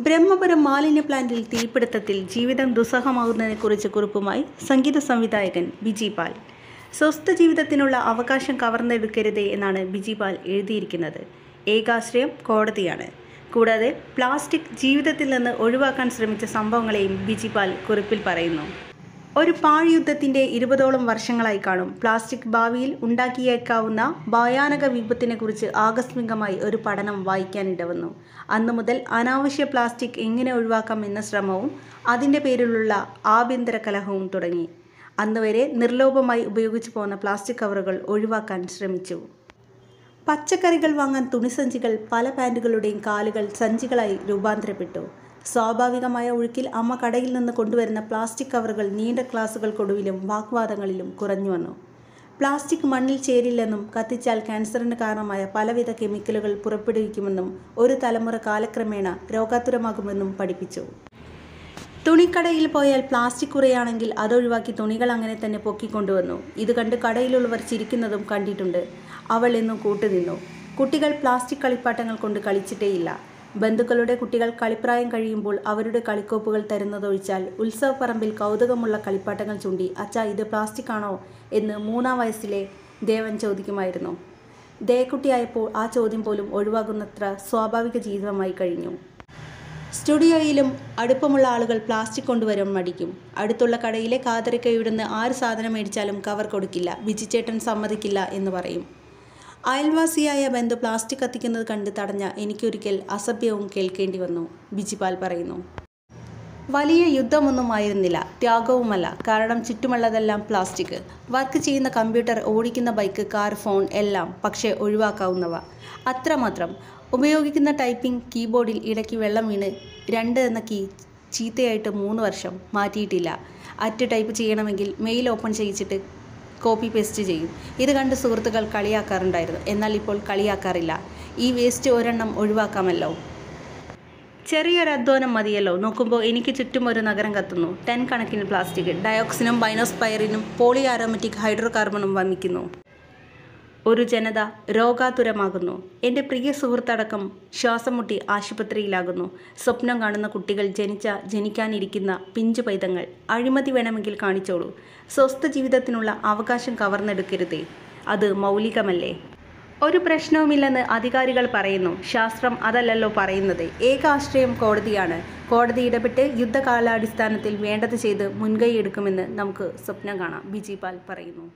ബ്രഹ്മപുരം മാലിന്യ പ്ലാന്റിൽ തീപിടുത്തത്തിൽ ജീവിതം ദുസ്സഹമാകുന്നതിനെക്കുറിച്ച് കുറിപ്പുമായി സംഗീത സംവിധായകൻ ബിജി പാൽ. സ്വസ്ഥ ജീവിതത്തിനുള്ള അവകാശം കവർന്നെടുക്കരുത് എന്നാണ് ബിജി പാൽ എഴുതിയിരിക്കുന്നത്. ഏകാശ്രയം കോടതിയാണ്. കൂടാതെ പ്ലാസ്റ്റിക് ജീവിതത്തിൽ നിന്ന് ഒഴിവാക്കാൻ ശ്രമിച്ച സംഭവങ്ങളെയും ബിജി പാൽ കുറിപ്പിൽ പറയുന്നു. ഒരു പാഴ്യുദ്ധത്തിന്റെ ഇരുപതോളം വർഷങ്ങളായി കാണും. പ്ലാസ്റ്റിക് ഭാവിയിൽ ഉണ്ടാക്കിയേക്കാവുന്ന ഭയാനക വിപത്തിനെക്കുറിച്ച് ആകസ്മികമായി ഒരു പഠനം വായിക്കാനിടവന്നു അന്നു മുതൽ അനാവശ്യ പ്ലാസ്റ്റിക് എങ്ങനെ ഒഴിവാക്കാം എന്ന ശ്രമവും അതിന്റെ പേരിലുള്ള ആഭ്യന്തര കലഹവും തുടങ്ങി. അന്നുവരെ നിർലോഭമായി ഉപയോഗിച്ചു പോകുന്ന പ്ലാസ്റ്റിക് കവറുകൾ ഒഴിവാക്കാൻ ശ്രമിച്ചു. പച്ചക്കറികൾ വാങ്ങാൻ തുണിസഞ്ചികൾ പല പാന്റുകളുടെയും കാലുകൾ സഞ്ചികളായി രൂപാന്തരപ്പെട്ടു. സ്വാഭാവികമായ ഒഴുക്കിൽ അമ്മ കടയിൽ നിന്ന് കൊണ്ടുവരുന്ന പ്ലാസ്റ്റിക് കവറുകൾ നീണ്ട ക്ലാസുകൾക്കൊടുവിലും വാഗ്വാദങ്ങളിലും കുറഞ്ഞു വന്നു. പ്ലാസ്റ്റിക് മണ്ണിൽ ചേരില്ലെന്നും കത്തിച്ചാൽ ക്യാൻസറിന് കാരണമായ പലവിധ കെമിക്കലുകൾ പുറപ്പെടുവിക്കുമെന്നും ഒരു തലമുറ കാലക്രമേണ രോഗാതുരമാകുമെന്നും പഠിപ്പിച്ചു. തുണിക്കടയിൽ പോയാൽ പ്ലാസ്റ്റിക് കുറയാണെങ്കിൽ അതൊഴിവാക്കി തുണികൾ അങ്ങനെ തന്നെ പൊക്കിക്കൊണ്ടുവന്നു. ഇത് കണ്ട് കടയിലുള്ളവർ ചിരിക്കുന്നതും കണ്ടിട്ടുണ്ട്. അവൾ എന്നും കൂട്ടുനിന്നു. കുട്ടികൾ പ്ലാസ്റ്റിക് കളിപ്പാട്ടങ്ങൾ കൊണ്ട് കളിച്ചിട്ടേയില്ല. ബന്ധുക്കളുടെ കുട്ടികൾ കളിപ്രായം കഴിയുമ്പോൾ അവരുടെ കളിക്കോപ്പുകൾ തരുന്നതൊഴിച്ചാൽ ഉത്സവപ്പറമ്പിൽ കൗതുകമുള്ള കളിപ്പാട്ടങ്ങൾ ചൂണ്ടി അച്ഛ ഇത് പ്ലാസ്റ്റിക് ആണോ? എന്ന് മൂന്നാം വയസ്സിലെ ദേവൻ ചോദിക്കുമായിരുന്നു. ദേക്കുട്ടിയായപ്പോൾ ആ ചോദ്യം പോലും ഒഴിവാകുന്നത്ര സ്വാഭാവിക ജീവിതമായി കഴിഞ്ഞു. സ്റ്റുഡിയോയിലും അടുപ്പമുള്ള ആളുകൾ പ്ലാസ്റ്റിക് കൊണ്ടുവരും മടിക്കും. അടുത്തുള്ള കടയിലെ കാതരക്കയിടുന്ന് ആറ് സാധനം മേടിച്ചാലും കവർ കൊടുക്കില്ല. ബിജിച്ചേട്ടൻ സമ്മതിക്കില്ല എന്ന് പറയും. അയൽവാസിയായ ബന്ധു പ്ലാസ്റ്റിക് കത്തിക്കുന്നത് കണ്ട് തടഞ്ഞ എനിക്കൊരിക്കൽ അസഭ്യവും കേൾക്കേണ്ടി വന്നു ബിജിപാൽ പറയുന്നു. വലിയ യുദ്ധമൊന്നും ആയിരുന്നില്ല ത്യാഗവുമല്ല കാരണം ചുറ്റുമുള്ളതെല്ലാം പ്ലാസ്റ്റിക്. വർക്ക് ചെയ്യുന്ന കമ്പ്യൂട്ടർ ഓടിക്കുന്ന ബൈക്ക് കാർ ഫോൺ എല്ലാം പക്ഷേ ഒഴിവാക്കാവുന്നവ. അത്രമാത്രം. ഉപയോഗിക്കുന്ന ടൈപ്പിംഗ് കീബോർഡിൽ ഇടയ്ക്ക് വെള്ളം വീണ് രണ്ട് എന്ന കീ ചീത്തയായിട്ട് മൂന്ന് വർഷം മാറ്റിയിട്ടില്ല. അറ്റ് ടൈപ്പ് ചെയ്യണമെങ്കിൽ മെയിൽ ഓപ്പൺ ചെയ്യിച്ചിട്ട് കോപ്പി പേസ്റ്റ് ചെയ്യും. ഇത് കണ്ട് സുഹൃത്തുക്കൾ കളിയാക്കാറുണ്ടായിരുന്നു. എന്നാൽ ഇപ്പോൾ കളിയാക്കാറില്ല. ഈ വേസ്റ്റ് ഒരെണ്ണം ഒഴിവാക്കാമല്ലോ. ചെറിയൊരു അധ്വാനം മതിയല്ലോ. നോക്കുമ്പോൾ എനിക്ക് ചുറ്റും ഒരു നഗരം കത്തുന്നു. ടെൻ കണക്കിന് പ്ലാസ്റ്റിക് ഡയോക്സിനും ബൈനോസ്പൈറിനും പോളി ആരോമറ്റിക് ഹൈഡ്രോ കാർബണും വമിക്കുന്നു ഒരു ജനത രോഗാതുരമാകുന്നു. എന്റെ പ്രിയ സുഹൃത്തടക്കം ശ്വാസം മുട്ടി ആശുപത്രിയിലാകുന്നു. സ്വപ്നം കാണുന്ന കുട്ടികൾ ജനിച്ച ജനിക്കാനിരിക്കുന്ന പിഞ്ചു പൈതങ്ങൾ അഴിമതി വേണമെങ്കിൽ കാണിച്ചോളൂ. സ്വസ്ഥ ജീവിതത്തിനുള്ള അവകാശം കവർന്നെടുക്കരുതേ. അത് മൗലികമല്ലേ? ഒരു പ്രശ്നവുമില്ലെന്ന് അധികാരികൾ പറയുന്നു. ശാസ്ത്രം അതല്ലല്ലോ പറയുന്നത്. ഏകാശ്രയം കോടതിയാണ്. കോടതി ഇടപെട്ട് യുദ്ധകാലാടിസ്ഥാനത്തിൽ വേണ്ടത് ചെയ്ത് മുൻകൈ എടുക്കുമെന്ന് നമുക്ക് സ്വപ്നം കാണാം. ബിജിപാൽ പറയുന്നു.